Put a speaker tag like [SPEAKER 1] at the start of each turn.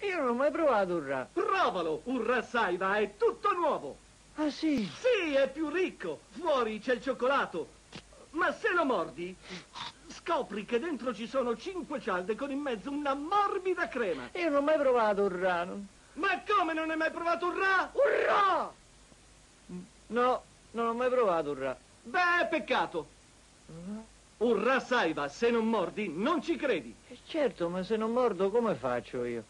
[SPEAKER 1] Io non ho mai provato un rap.
[SPEAKER 2] Provalo, un Rassaiva è tutto nuovo.
[SPEAKER 1] Ah sì?
[SPEAKER 2] Sì, è più ricco. Fuori c'è il cioccolato. Ma se lo mordi, scopri che dentro ci sono cinque cialde con in mezzo una morbida crema.
[SPEAKER 1] Io non ho mai provato un rà. non-
[SPEAKER 2] Ma come non hai mai provato un rà?
[SPEAKER 1] Un rà! No, non ho mai provato un rà.
[SPEAKER 2] Beh, peccato. Un Rassaiva, se non mordi, non ci credi.
[SPEAKER 1] Eh, certo, ma se non mordo come faccio io?